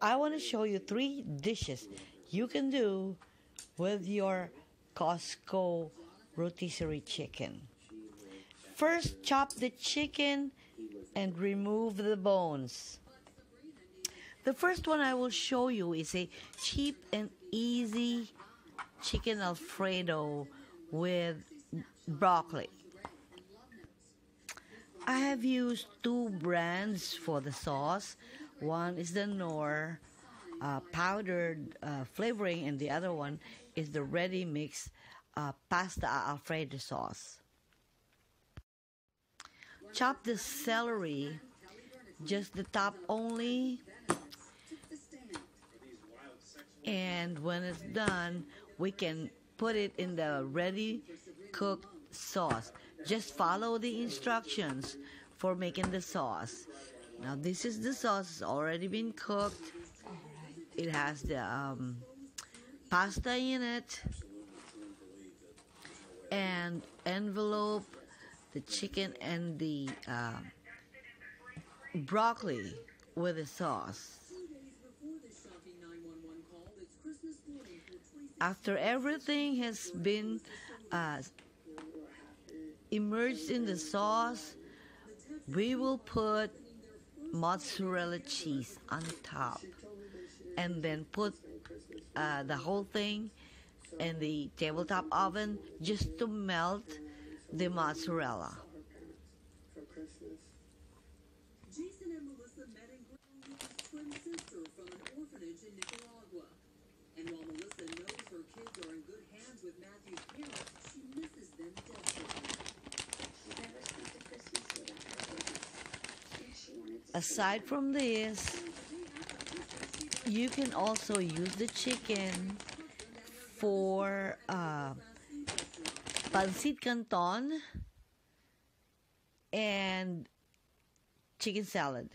I want to show you three dishes you can do with your Costco rotisserie chicken. First, chop the chicken and remove the bones. The first one I will show you is a cheap and easy chicken alfredo with broccoli. I have used two brands for the sauce. One is the Knorr uh, powdered uh, flavoring, and the other one is the ready mix uh, pasta alfredo sauce. Chop the celery, just the top only. And when it's done, we can put it in the ready cooked sauce. Just follow the instructions for making the sauce. Now this is the sauce. It's already been cooked. It has the um, pasta in it and envelope the chicken and the uh, broccoli with the sauce. After everything has been uh, immersed in the sauce, we will put mozzarella cheese on top and then put uh, the whole thing in the tabletop oven just to melt the mozzarella. Jason and Melissa met and grew twin sister from an orphanage in Nicaragua. Aside from this, you can also use the chicken for uh, pancit canton and chicken salad.